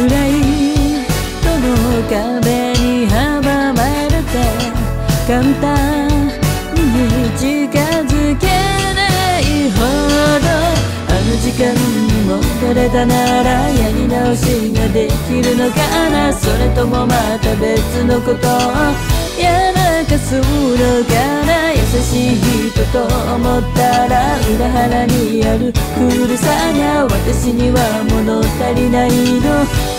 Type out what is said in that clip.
暗いどの壁に阻まれて簡単に近づけな。いほどあの時間に戻れたならやり直しができるのかな。それともまた別のこと。をやらかすのかな優しい人と思ったら裏腹にある古さが私には物足りないの。